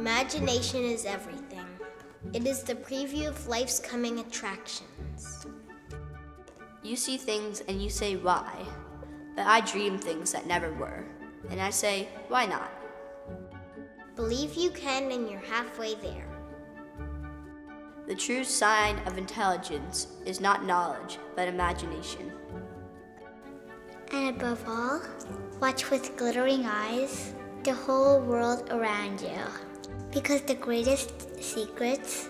Imagination is everything. It is the preview of life's coming attractions. You see things and you say why, but I dream things that never were, and I say why not? Believe you can and you're halfway there. The true sign of intelligence is not knowledge, but imagination. And above all, watch with glittering eyes the whole world around you. Because the greatest secrets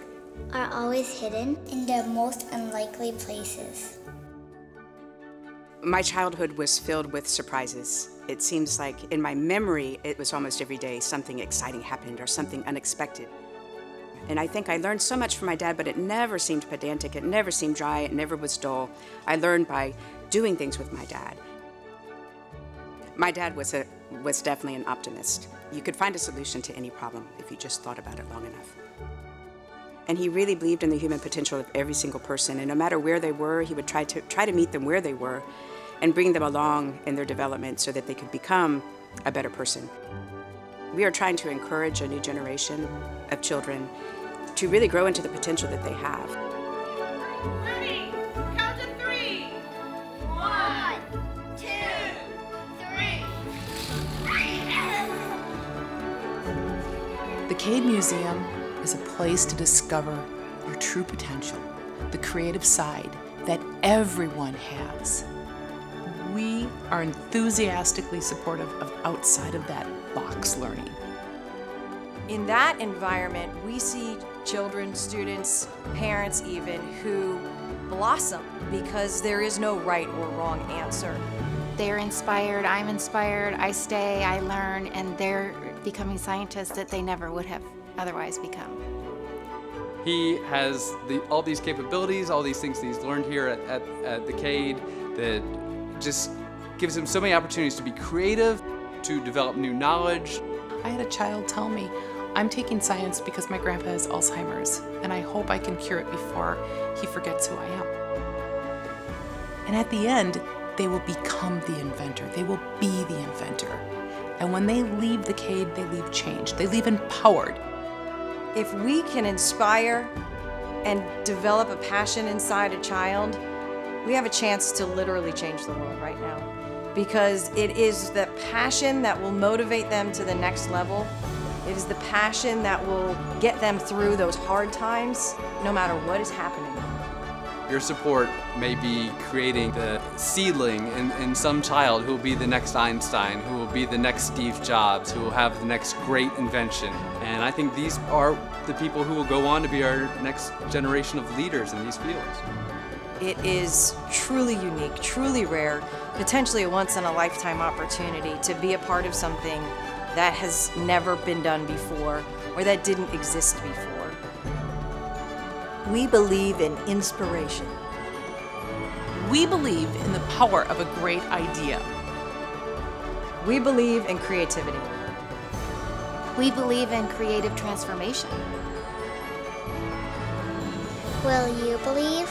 are always hidden in the most unlikely places. My childhood was filled with surprises. It seems like in my memory, it was almost every day something exciting happened or something unexpected. And I think I learned so much from my dad, but it never seemed pedantic, it never seemed dry, it never was dull. I learned by doing things with my dad. My dad was, a, was definitely an optimist. You could find a solution to any problem if you just thought about it long enough. And he really believed in the human potential of every single person, and no matter where they were, he would try to, try to meet them where they were and bring them along in their development so that they could become a better person. We are trying to encourage a new generation of children to really grow into the potential that they have. The Cade Museum is a place to discover your true potential, the creative side that everyone has. We are enthusiastically supportive of outside of that box learning. In that environment, we see children, students, parents even, who blossom because there is no right or wrong answer. They're inspired, I'm inspired, I stay, I learn, and they're becoming scientists that they never would have otherwise become. He has the, all these capabilities, all these things that he's learned here at, at, at the CADE that just gives him so many opportunities to be creative, to develop new knowledge. I had a child tell me, I'm taking science because my grandpa has Alzheimer's, and I hope I can cure it before he forgets who I am. And at the end, they will become the inventor. They will be the inventor. And when they leave the CADE, they leave changed. They leave empowered. If we can inspire and develop a passion inside a child, we have a chance to literally change the world right now. Because it is the passion that will motivate them to the next level. It is the passion that will get them through those hard times, no matter what is happening. Your support may be creating the seedling in, in some child who will be the next Einstein, who will be the next Steve Jobs, who will have the next great invention. And I think these are the people who will go on to be our next generation of leaders in these fields. It is truly unique, truly rare, potentially a once in a lifetime opportunity to be a part of something that has never been done before or that didn't exist before. We believe in inspiration. We believe in the power of a great idea. We believe in creativity. We believe in creative transformation. Will you believe?